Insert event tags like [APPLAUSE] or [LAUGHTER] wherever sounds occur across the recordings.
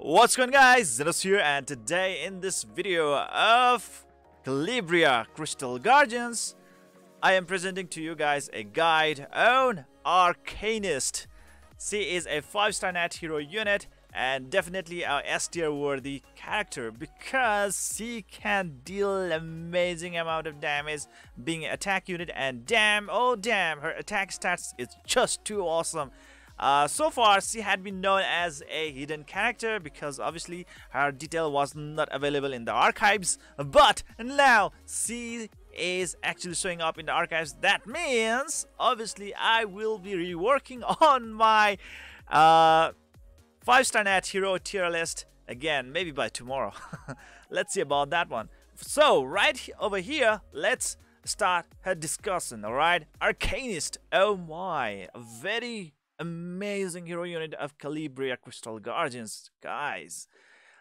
What's going on guys, Zennosh here and today in this video of Calibria Crystal Guardians I am presenting to you guys a guide on Arcanist. She is a 5 star net hero unit and definitely a S tier worthy character because she can deal amazing amount of damage being an attack unit and damn oh damn her attack stats is just too awesome uh, so far, she had been known as a hidden character because obviously her detail was not available in the archives. But now she is actually showing up in the archives. That means obviously I will be reworking [LAUGHS] on my uh, 5 star net hero tier list again, maybe by tomorrow. [LAUGHS] let's see about that one. So, right over here, let's start her discussion, alright? Arcanist, oh my, a very amazing hero unit of Calibria Crystal Guardians. Guys,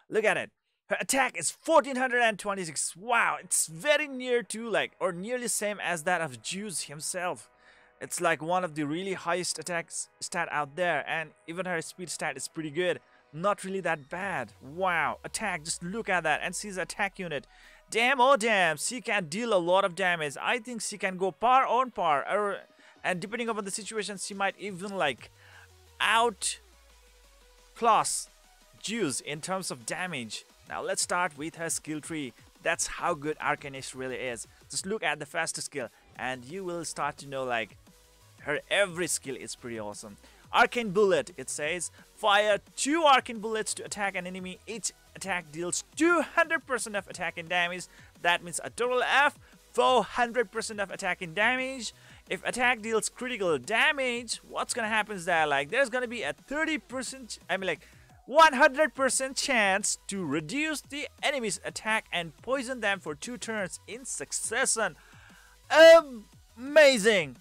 look at it. Her attack is 1426. Wow, it's very near to like or nearly same as that of Zeus himself. It's like one of the really highest attacks stat out there and even her speed stat is pretty good. Not really that bad. Wow, attack, just look at that and see she's attack unit. Damn, oh damn, she can deal a lot of damage. I think she can go par on par or and depending upon the situation she might even like out class Zeus in terms of damage. Now let's start with her skill tree. That's how good Arcanist really is. Just look at the fastest skill and you will start to know like her every skill is pretty awesome. Arcane Bullet it says fire two arcane bullets to attack an enemy. Each attack deals 200% of attacking damage. That means a total of 400% of attacking damage if attack deals critical damage, what's gonna happen is that like there's gonna be a 30%, I mean like 100% chance to reduce the enemy's attack and poison them for two turns in succession. Amazing!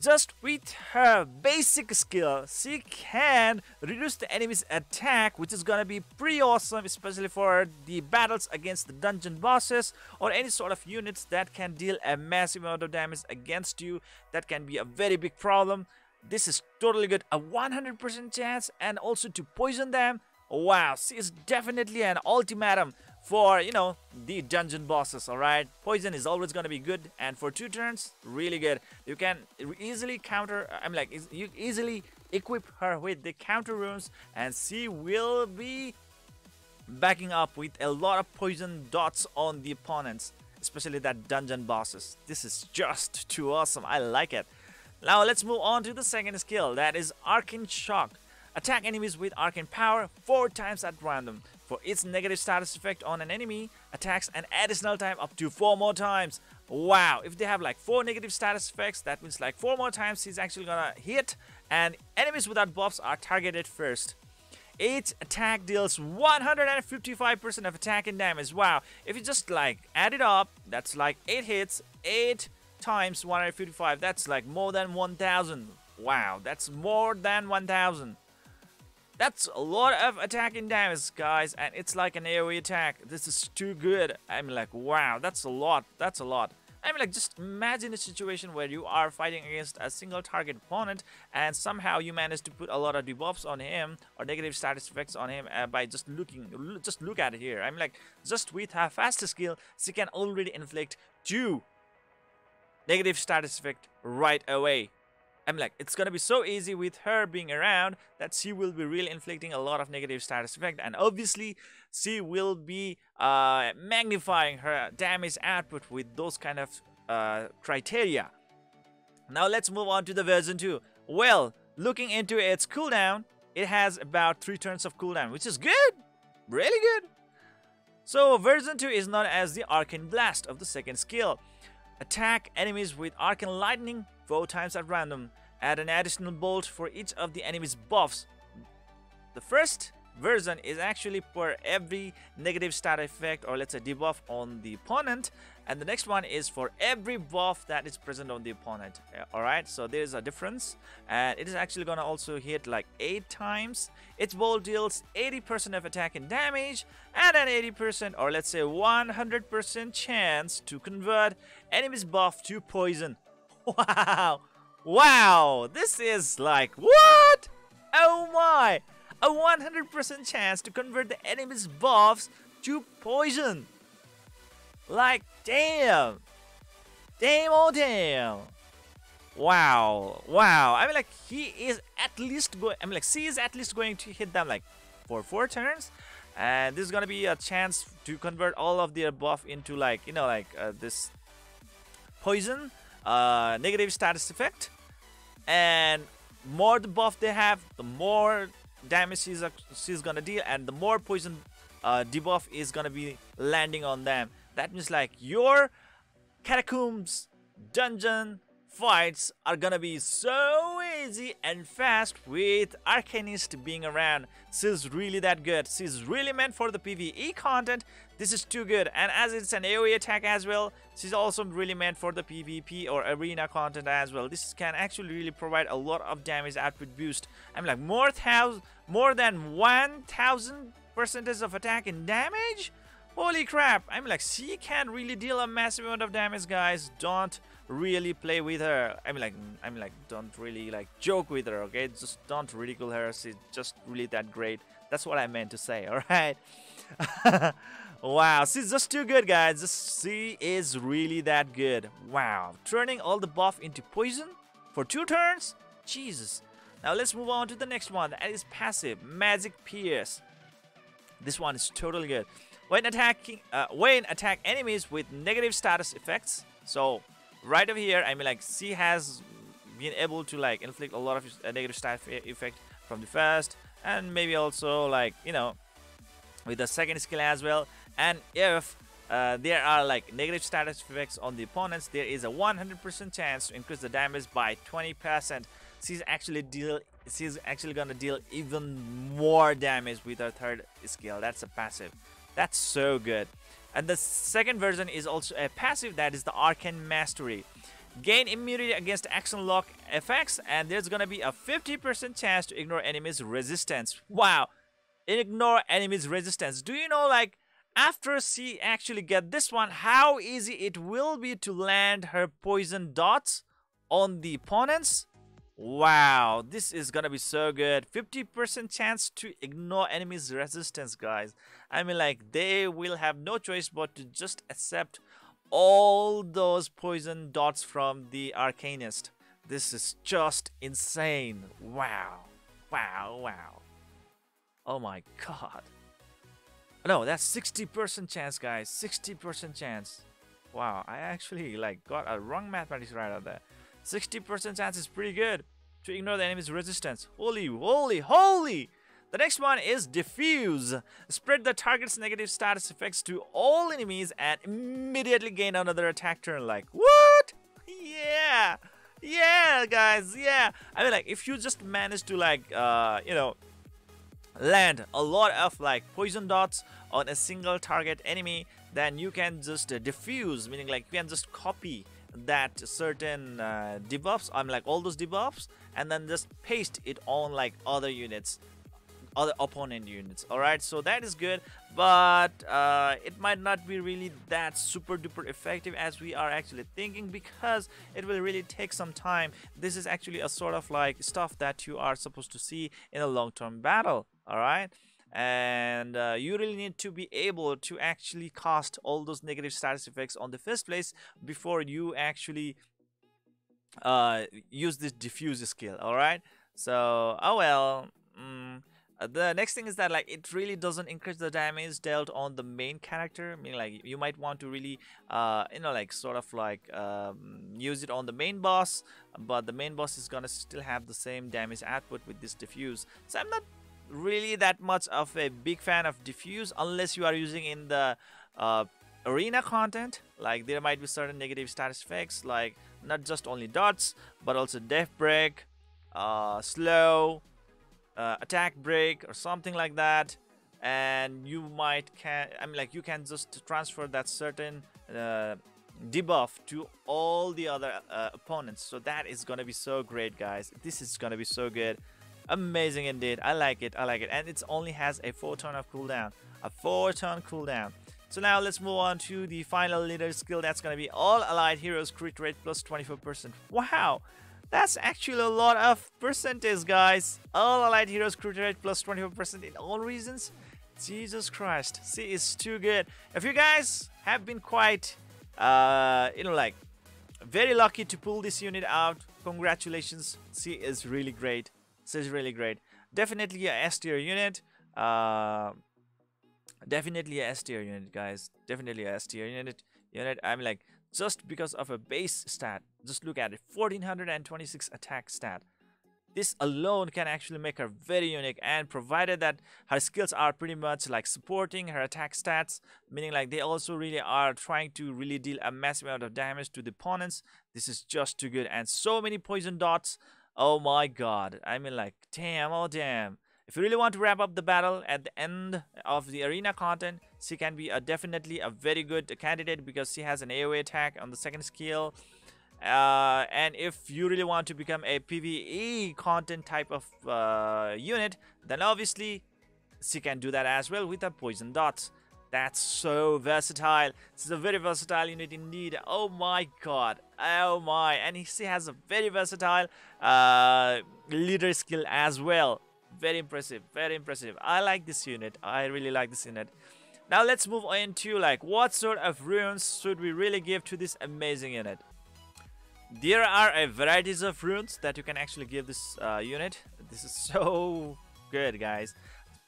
Just with her basic skill, she can reduce the enemy's attack, which is gonna be pretty awesome, especially for the battles against the dungeon bosses or any sort of units that can deal a massive amount of damage against you. That can be a very big problem. This is totally good, a 100% chance, and also to poison them. Wow, she is definitely an ultimatum for you know the dungeon bosses all right poison is always to be good and for two turns really good. You can easily counter i'm like you easily equip her with the counter runes and she will be backing up with a lot of poison dots on the opponents especially that dungeon bosses. This is just too awesome. I like it. Now let's move on to the second skill that is arcane shock attack enemies with arcane power four times at random for its negative status effect on an enemy, attacks an additional time up to 4 more times. Wow, if they have like 4 negative status effects, that means like 4 more times he's actually gonna hit and enemies without buffs are targeted first. Each attack deals 155% of attack and damage. Wow, if you just like add it up, that's like 8 hits, 8 times 155, that's like more than 1000. Wow, that's more than 1000. That's a lot of attacking damage, guys, and it's like an AoE attack. This is too good. I'm like, wow, that's a lot. That's a lot. I mean, like, just imagine a situation where you are fighting against a single target opponent and somehow you manage to put a lot of debuffs on him or negative status effects on him uh, by just looking, just look at it here. I'm like, just with her fastest skill, she can already inflict two negative status effect right away. I'm like, it's gonna be so easy with her being around that she will be really inflicting a lot of negative status effect and obviously she will be uh, magnifying her damage output with those kind of uh, criteria. Now let's move on to the version 2. Well, looking into its cooldown, it has about 3 turns of cooldown, which is good! Really good! So version 2 is known as the Arcane Blast of the second skill. Attack enemies with Arcane Lightning 4 times at random. Add an additional bolt for each of the enemy's buffs. The first version is actually for every negative stat effect or let's say debuff on the opponent. And the next one is for every buff that is present on the opponent. Uh, all right so there is a difference. And it is actually gonna also hit like eight times. Its ball deals 80 percent of attack and damage and an 80 percent or let's say 100 percent chance to convert enemy's buff to poison. [LAUGHS] Wow. Wow. This is like what? Oh my a 100% chance to convert the enemy's buffs to poison. Like, damn. Damn, oh damn. Wow, wow. I mean, like, he is at least going, I mean, like, C is at least going to hit them, like, for four turns. And this is gonna be a chance to convert all of their buff into, like, you know, like, uh, this poison, uh, negative status effect. And more the buff they have, the more damage she's, she's gonna deal, and the more poison uh, debuff is gonna be landing on them. That means, like, your catacombs dungeon fights are gonna be so easy and fast with Arcanist being around. She's really that good. She's really meant for the PvE content. This is too good. And as it's an AoE attack as well, this is also really meant for the PvP or arena content as well. This can actually really provide a lot of damage output boost. I'm like more more than 1000 percentage of attack and damage. Holy crap! I'm like, she can really deal a massive amount of damage, guys. Don't really play with her. I'm like, I'm like, don't really like joke with her, okay? Just don't ridicule her. She's just really that great. That's what I meant to say, [LAUGHS] alright? [LAUGHS] wow, she's just too good, guys. She is really that good. Wow, turning all the buff into poison for two turns? Jesus. Now let's move on to the next one. That is passive, Magic Pierce. This one is totally good. When attacking, uh, when attack enemies with negative status effects. So right over here, I mean, like she has been able to like inflict a lot of uh, negative status effect from the first, and maybe also like you know with the second skill as well. And if uh, there are like negative status effects on the opponents, there is a 100% chance to increase the damage by 20%. She's actually deal she's actually gonna deal even more damage with her third skill. That's a passive. That's so good. And the second version is also a passive that is the Arcane Mastery. Gain immunity against action lock effects and there's gonna be a 50% chance to ignore enemies resistance. Wow. Ignore enemies resistance. Do you know like after she actually get this one how easy it will be to land her poison dots on the opponents? Wow, this is gonna be so good. 50% chance to ignore enemies resistance, guys. I mean, like, they will have no choice but to just accept all those poison dots from the Arcanist. This is just insane. Wow. Wow, wow. Oh my [LAUGHS] god. No, that's 60% chance, guys. 60% chance. Wow, I actually, like, got a wrong mathematics right out there. 60% chance is pretty good to ignore the enemy's resistance. Holy, holy, holy! The next one is Diffuse. Spread the target's negative status effects to all enemies and immediately gain another attack turn. Like, what? Yeah! Yeah, guys, yeah! I mean, like, if you just manage to, like, uh, you know, land a lot of, like, poison dots on a single target enemy, then you can just uh, diffuse, meaning, like, you can just copy that certain uh, debuffs i'm like all those debuffs and then just paste it on like other units other opponent units all right so that is good but uh, it might not be really that super duper effective as we are actually thinking because it will really take some time. This is actually a sort of like stuff that you are supposed to see in a long-term battle all right? And uh, you really need to be able to actually cast all those negative status effects on the first place before you actually uh, use this diffuse skill all right? So oh well mm, the next thing is that like it really doesn't increase the damage dealt on the main character I mean like you might want to really uh, you know like sort of like um, use it on the main boss but the main boss is gonna still have the same damage output with this diffuse. So I'm not really that much of a big fan of diffuse unless you are using in the uh, arena content. Like there might be certain negative status effects like not just only dots but also death break uh, slow uh, attack break or something like that. And you might can I mean like you can just transfer that certain uh, debuff to all the other uh, opponents. So that is gonna be so great guys. This is gonna be so good Amazing indeed. I like it. I like it. And it only has a 4 turn of cooldown. A 4 turn cooldown. So now let's move on to the final leader skill. That's going to be all allied heroes crit rate plus 24%. Wow. That's actually a lot of percentage, guys. All allied heroes crit rate plus 24% in all regions. Jesus Christ. See, it's too good. If you guys have been quite, uh, you know, like, very lucky to pull this unit out, congratulations. See, is really great. This is really great. Definitely a S tier unit. Uh, definitely a S tier unit, guys. Definitely a S tier unit. Unit. I'm like, just because of a base stat. Just look at it. 1426 attack stat. This alone can actually make her very unique and provided that her skills are pretty much like supporting her attack stats, meaning like they also really are trying to really deal a massive amount of damage to the opponents. This is just too good and so many poison dots. Oh my god. I mean like damn, oh damn. If you really want to wrap up the battle at the end of the arena content, she can be a, definitely a very good candidate because she has an AoE attack on the second skill. Uh, and if you really want to become a PvE content type of uh, unit, then obviously she can do that as well with her poison dots. That's so versatile. This is a very versatile unit indeed. Oh my god. Oh my. And she has a very versatile uh, leader skill as well. Very impressive. Very impressive. I like this unit. I really like this unit. Now let's move on to like what sort of runes should we really give to this amazing unit? There are a varieties of runes that you can actually give this uh, unit. This is [LAUGHS] so good guys.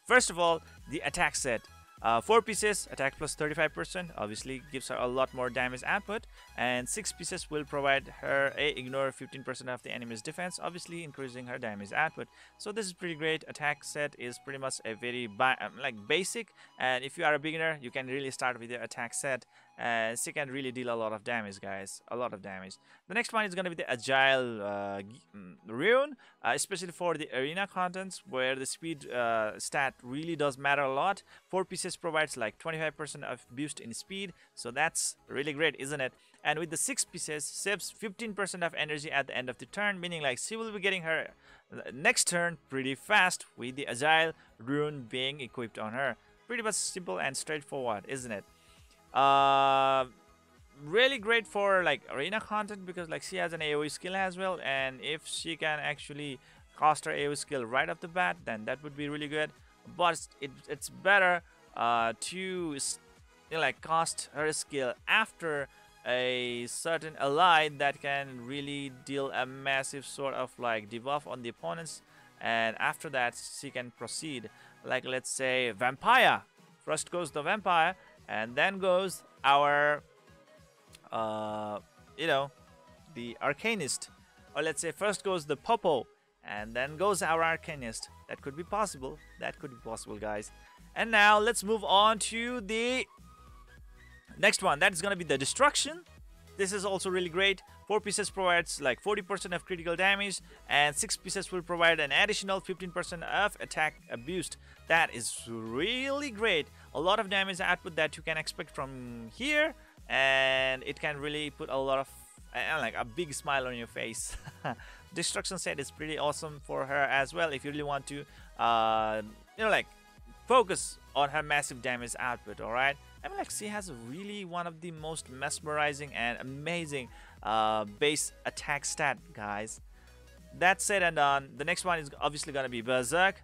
First of all the attack set uh, 4 pieces, attack plus 35%, obviously gives her a lot more damage output. And 6 pieces will provide her a ignore 15% of the enemy's defense, obviously increasing her damage output. So this is pretty great. Attack set is pretty much a very um, like basic. And if you are a beginner, you can really start with the attack set and she can really deal a lot of damage guys. A lot of damage. The next one is going to be the agile uh, mm, rune uh, especially for the arena contents where the speed uh, stat really does matter a lot. Four pieces provides like 25% of boost in speed so that's really great isn't it? And with the six pieces saves 15% of energy at the end of the turn meaning like she will be getting her uh, next turn pretty fast with the agile rune being equipped on her. Pretty much simple and straightforward isn't it uh, really great for like arena content because like she has an AoE skill as well and if she can actually cast her AoE skill right off the bat then that would be really good. But it, it's better uh, to you know, like cast her skill after a certain ally that can really deal a massive sort of like debuff on the opponents. And after that she can proceed. Like let's say vampire. First goes the vampire and then goes our uh, you know the arcanist. Or let's say first goes the popo and then goes our arcanist. That could be possible. That could be possible guys. And now let's move on to the next one. That is gonna be the destruction this is also really great. 4 pieces provides like 40% of critical damage and 6 pieces will provide an additional 15% of attack boost. That is really great. A lot of damage output that you can expect from here and it can really put a lot of uh, like a big smile on your face. [LAUGHS] Destruction set is pretty awesome for her as well if you really want to uh, you know like focus on her massive damage output all right I mean like she has really one of the most mesmerizing and amazing uh, base attack stat guys. That said and done the next one is obviously gonna be Berserk.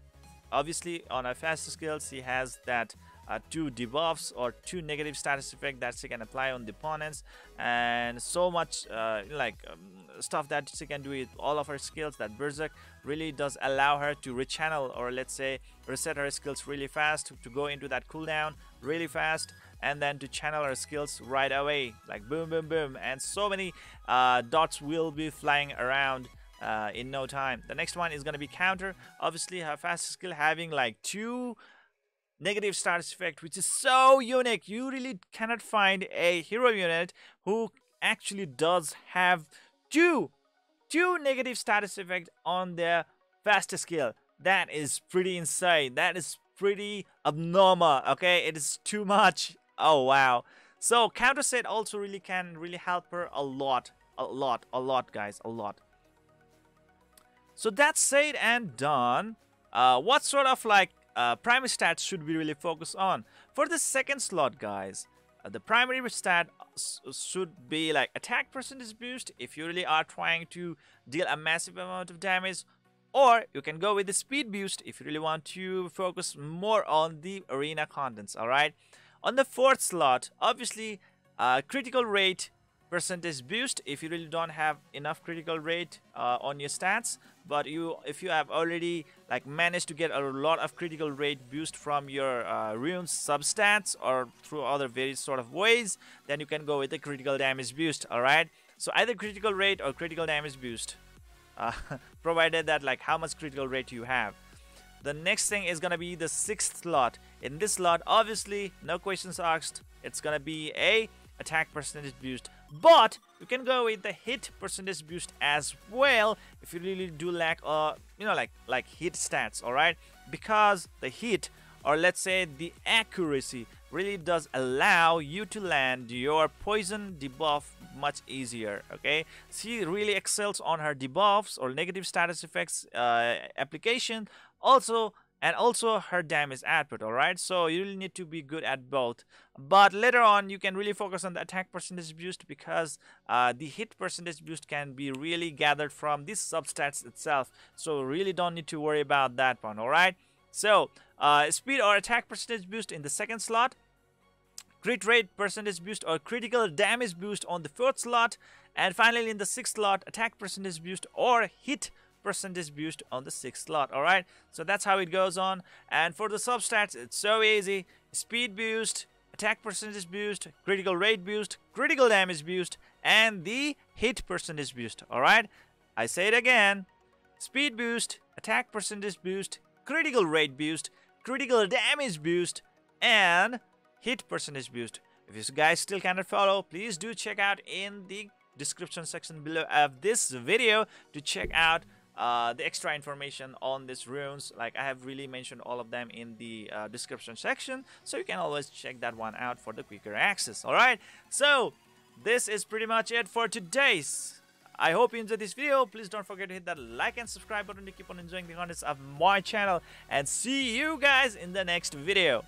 Obviously on her faster skills she has that uh, two debuffs or two negative status effect that she can apply on the opponents. And so much uh, like um, stuff that she can do with all of her skills that Berserk really does allow her to rechannel or let's say reset her skills really fast to, go into that cooldown really fast and then to channel her skills right away. Like boom boom boom. And so many uh, dots will be flying around uh, in no time. The next one is going to be counter. Obviously her fast skill having like two negative status effect which is so unique. You really cannot find a hero unit who actually does have two two negative status effect on their faster skill that is pretty insane. That is pretty abnormal okay? It is too much. Oh wow. So counter set also really can really help her a lot a lot a lot guys a lot. So that's said and done. Uh, what sort of like uh, primary stats should we really focus on. For the second slot, guys, Uh, the primary stat should be like attack percentage boost if you really are trying to deal a massive amount of damage or you can go with the speed boost if you really want to focus more on the arena contents all right on the fourth slot obviously uh, critical rate percentage boost if you really don't have enough critical rate uh, on your stats. But you if you have already like managed to get a lot of critical rate boost from your uh, runes substats or through other various sort of ways then you can go with the critical damage boost all right so either critical rate or critical damage boost uh, [LAUGHS] provided that like how much critical rate you have. The next thing is gonna be the sixth slot. In this slot obviously no questions asked. It's gonna be a attack percentage boost but you can go with the hit percentage boost as well if you really do lack uh you know like like hit stats all right? Because the hit or let's say the accuracy really does allow you to land your poison debuff much easier okay? She really excels on her debuffs or negative status effects uh, application. Also and also her damage output all right so you really need to be good at both. But later on you can really focus on the attack percentage boost because uh, the hit percentage boost can be really gathered from this substats itself. So really don't need to worry about that one all right so uh, speed or attack percentage boost in the second slot. Crit rate percentage boost or critical damage boost on the fourth slot. And finally in the sixth slot attack percentage boost or hit percentage boost on the sixth slot all right? So that's how it goes on. And for the substats it's so easy. Speed boost attack percentage boost critical rate boost critical damage boost and the hit percentage boost all right? I say it again. Speed boost attack percentage boost critical rate boost critical damage boost and hit percentage boost. If you guys still cannot follow please do check out in the description section below of this video to check out uh, the extra information on these runes. Like I have really mentioned all of them in the uh, description section so you can always check that one out for the quicker access alright so this is pretty much it for today's. I hope you enjoyed this video. Please don't forget to hit that like and subscribe button to keep on enjoying the contents of my channel and see you guys in the next video